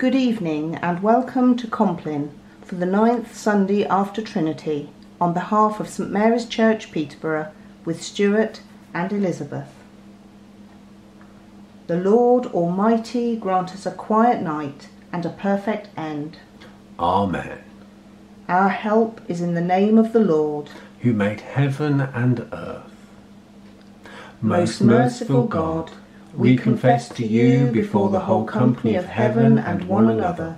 Good evening and welcome to Compline for the ninth Sunday after Trinity on behalf of St Mary's Church, Peterborough, with Stuart and Elizabeth. The Lord Almighty grant us a quiet night and a perfect end. Amen. Our help is in the name of the Lord. Who made heaven and earth. Most merciful God, we confess to you before the whole company of heaven and one another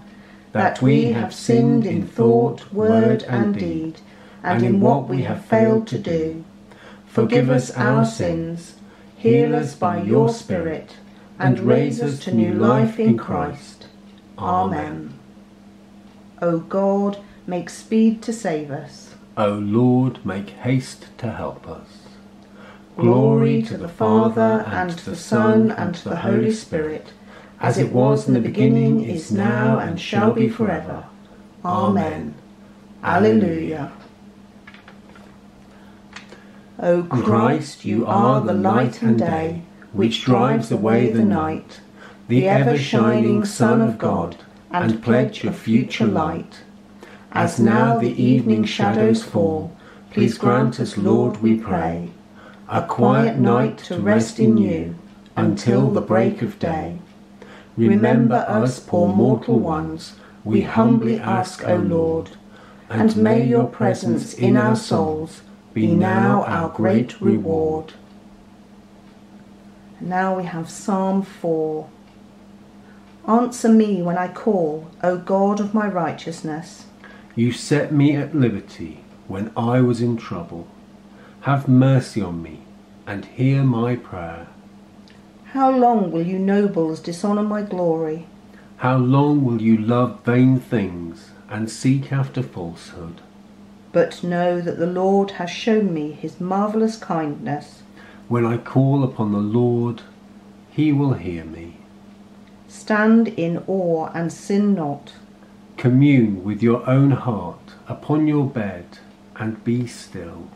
that we have sinned in thought, word, and deed, and in what we have failed to do. Forgive us our sins, heal us by your Spirit, and raise us to new life in Christ. Amen. O God, make speed to save us. O Lord, make haste to help us. Glory to the Father, and to the Son, and to the Holy Spirit, as it was in the beginning, is now, and shall be forever. Amen. Alleluia. O Christ, you are the light and day, which drives away the night, the ever shining Son of God, and pledge of future light. As now the evening shadows fall, please grant us, Lord, we pray, a quiet night to rest in you until the break of day. Remember us, poor mortal ones, we humbly ask, O Lord, and may your presence in our souls be now our great reward. Now we have Psalm 4. Answer me when I call, O God of my righteousness. You set me at liberty when I was in trouble. Have mercy on me and hear my prayer. How long will you nobles dishonour my glory? How long will you love vain things and seek after falsehood? But know that the Lord has shown me his marvellous kindness. When I call upon the Lord, he will hear me. Stand in awe and sin not. Commune with your own heart upon your bed and be still.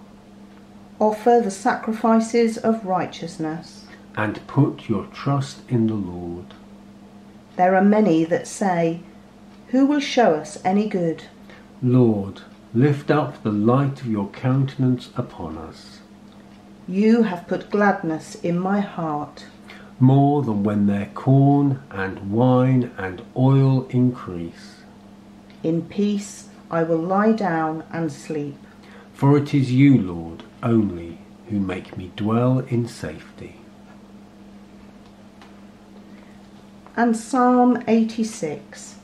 Offer the sacrifices of righteousness. And put your trust in the Lord. There are many that say, Who will show us any good? Lord, lift up the light of your countenance upon us. You have put gladness in my heart. More than when their corn and wine and oil increase. In peace I will lie down and sleep. For it is you, Lord, only who make me dwell in safety. And Psalm 86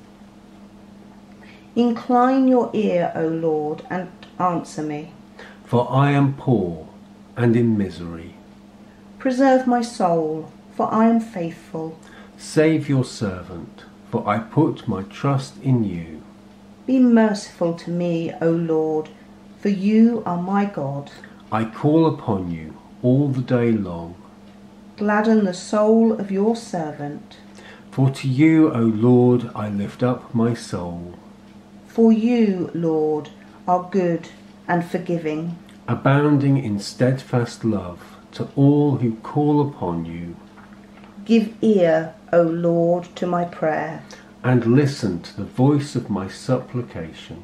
Incline your ear, O Lord, and answer me. For I am poor and in misery. Preserve my soul, for I am faithful. Save your servant, for I put my trust in you. Be merciful to me, O Lord, for you are my God. I call upon you all the day long. Gladden the soul of your servant. For to you, O Lord, I lift up my soul. For you, Lord, are good and forgiving, abounding in steadfast love to all who call upon you. Give ear, O Lord, to my prayer. And listen to the voice of my supplication.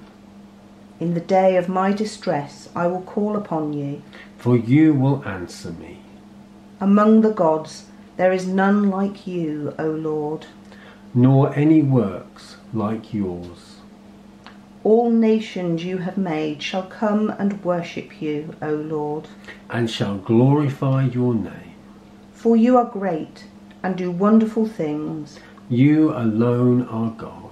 In the day of my distress I will call upon you. For you will answer me. Among the gods there is none like you, O Lord. Nor any works like yours. All nations you have made shall come and worship you, O Lord. And shall glorify your name. For you are great and do wonderful things. You alone are God.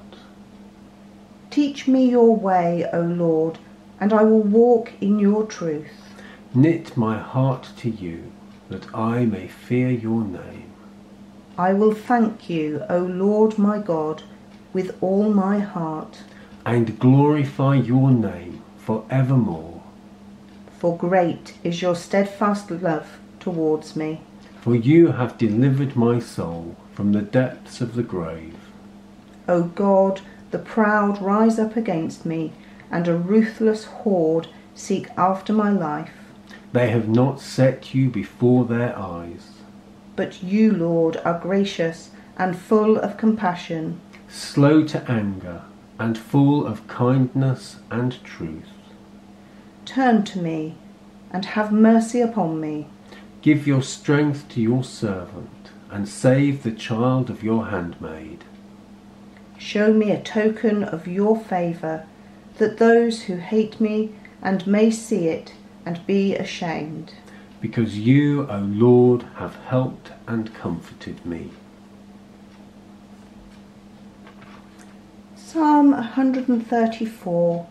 Teach me your way, O Lord, and I will walk in your truth. Knit my heart to you, that I may fear your name. I will thank you, O Lord my God, with all my heart. And glorify your name for evermore. For great is your steadfast love towards me. For you have delivered my soul from the depths of the grave. O God, the proud rise up against me, and a ruthless horde seek after my life. They have not set you before their eyes. But you, Lord, are gracious and full of compassion, slow to anger, and full of kindness and truth. Turn to me, and have mercy upon me. Give your strength to your servant, and save the child of your handmaid. Show me a token of your favour, that those who hate me and may see it and be ashamed. Because you, O Lord, have helped and comforted me. Psalm 134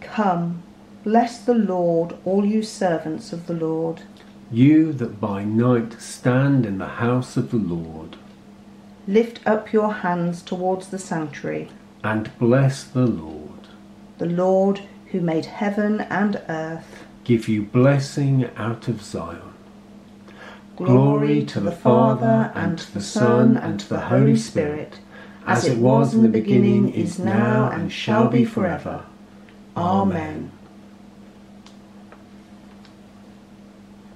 Come, bless the Lord, all you servants of the Lord. You that by night stand in the house of the Lord. Lift up your hands towards the sanctuary. And bless the Lord. The Lord who made heaven and earth. Give you blessing out of Zion. Glory to the Father, and to the Son, and to the Holy Spirit, as it was in the beginning, is now, and shall be forever. Amen.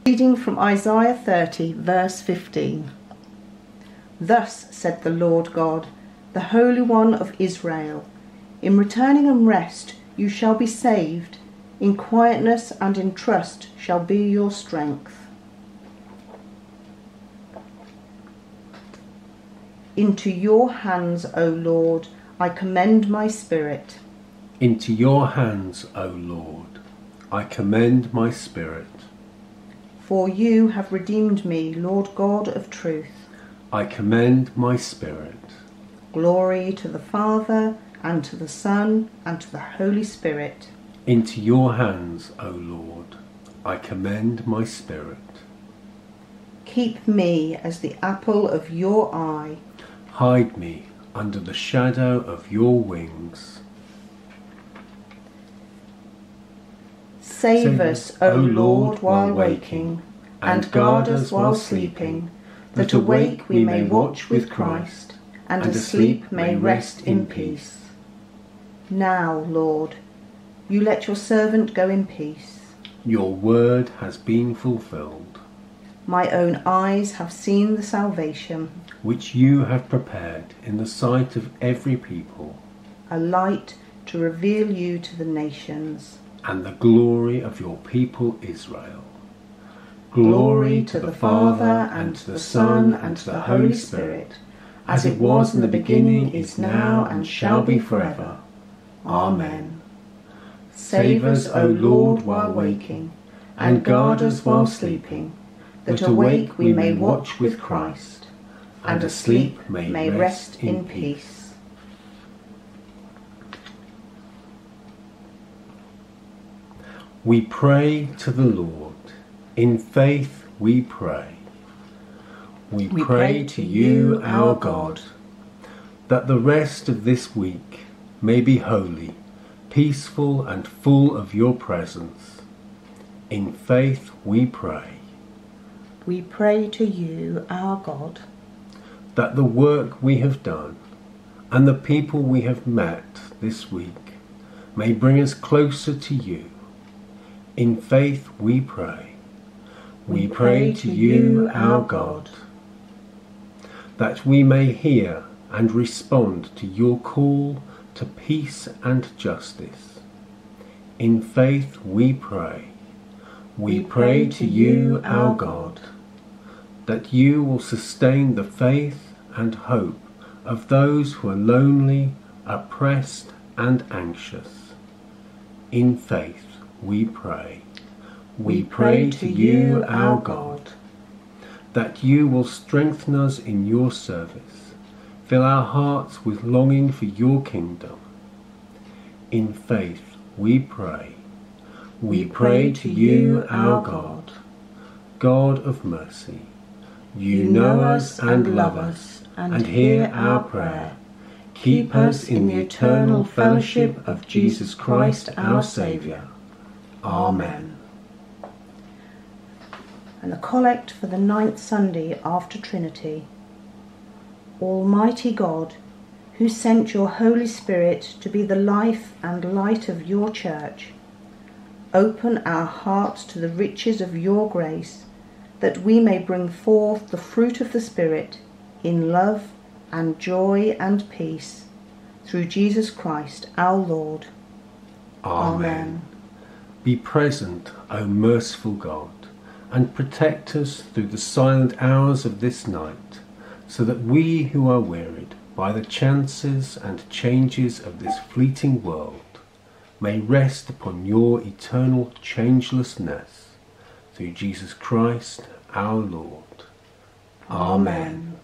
Reading from Isaiah 30, verse 15. Thus said the Lord God, the Holy One of Israel In returning and rest you shall be saved, in quietness and in trust shall be your strength. Into your hands, O Lord, I commend my spirit. Into your hands, O Lord, I commend my spirit. For you have redeemed me, Lord God of truth. I commend my spirit. Glory to the Father, and to the Son, and to the Holy Spirit. Into your hands, O Lord, I commend my spirit. Keep me as the apple of your eye. Hide me under the shadow of your wings. Save us, O Lord, while waking, and guard us while sleeping, that awake we may watch with Christ, and asleep may rest in peace. Now, Lord, you let your servant go in peace. Your word has been fulfilled. My own eyes have seen the salvation which you have prepared in the sight of every people, a light to reveal you to the nations, and the glory of your people Israel. Glory to the Father, and to the Son, and to the Holy Spirit, as it was in the beginning, is now, and shall be forever. Amen. Save us, O Lord, while waking, and guard us while sleeping, that awake we may watch with Christ, and asleep may rest in peace. We pray to the Lord. In faith we pray. We, We pray, pray to you, our God, that the rest of this week may be holy, peaceful, and full of your presence. In faith we pray We pray to you, our God, that the work we have done and the people we have met this week may bring us closer to you. In faith we pray. We pray to you, our God, that we may hear and respond to your call to peace and justice. In faith we pray. We pray to you, our God, that you will sustain the faith and hope of those who are lonely, oppressed, and anxious. In faith we pray. We pray to you, our God, that you will strengthen us in your service, fill our hearts with longing for your kingdom. In faith we pray. We pray to you, our God, God of mercy. You know us and love us, and hear our prayer. Keep us in the eternal fellowship of Jesus Christ, our Saviour. Amen. And the collect for the ninth Sunday after Trinity. Almighty God, who sent your Holy Spirit to be the life and light of your church, open our hearts to the riches of your grace, that we may bring forth the fruit of the Spirit in love and joy and peace Through Jesus Christ our Lord. Amen. Be present, O merciful God, and protect us through the silent hours of this night, so that we who are wearied by the chances and changes of this fleeting world may rest upon your eternal changelessness through Jesus Christ our Lord. Amen.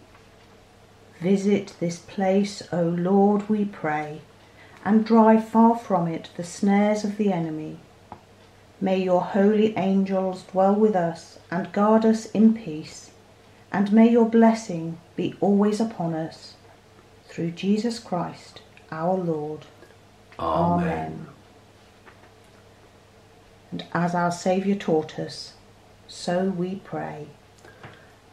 Visit this place, O Lord, we pray, and drive far from it the snares of the enemy. May your holy angels dwell with us and guard us in peace, and may your blessing be always upon us. Through Jesus Christ our Lord. Amen. Amen. And as our Saviour taught us, so we pray.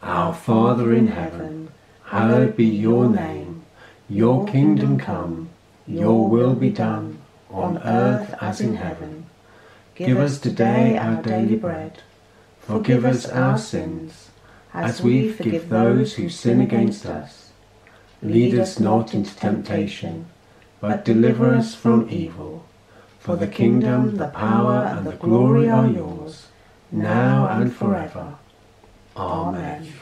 Our Father in heaven, hallowed be your name. Your kingdom come, your will be done, on earth as in heaven. Give us today our daily bread. Forgive us our sins, as we forgive those who sin against us. Lead us not into temptation, but deliver us from evil. For the kingdom, the power, and the glory are yours, now and forever. Amen.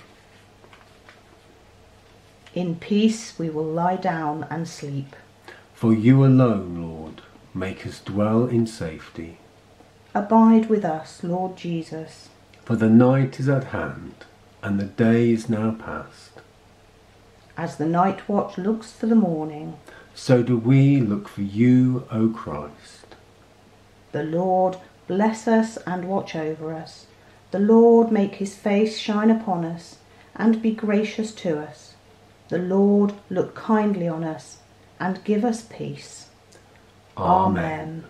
In peace we will lie down and sleep. For you alone, Lord, make us dwell in safety. Abide with us, Lord Jesus. For the night is at hand, and the day is now past. As the night watch looks for the morning, so do we look for you, O Christ. The Lord bless us and watch over us. The Lord make his face shine upon us and be gracious to us. The Lord look kindly on us and give us peace. Amen. Amen.